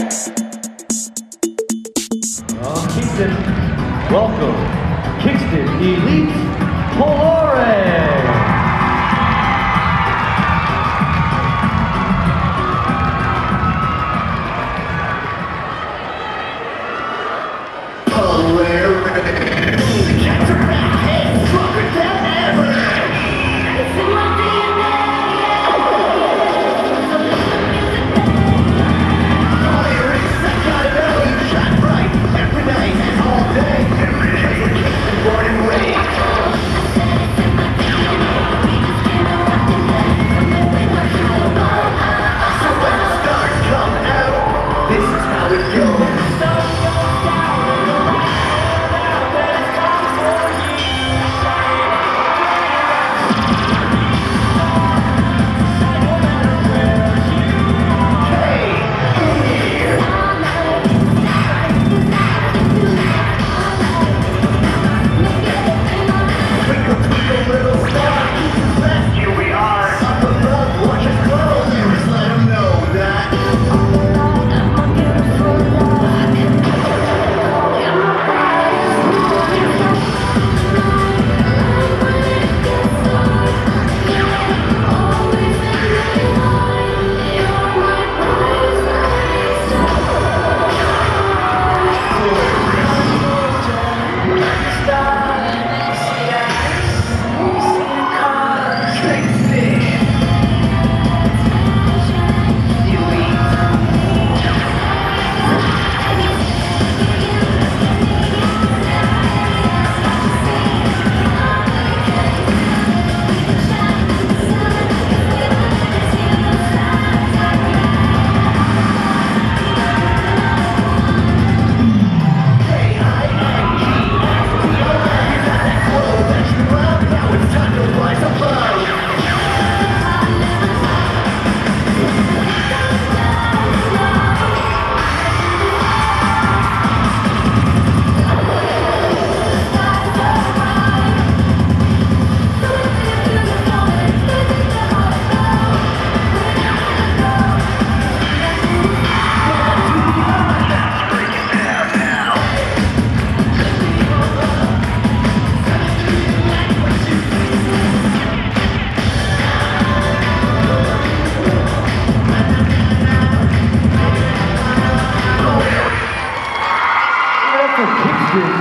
From Kingston, welcome, Kingston Elite This is how it goes. For Kingston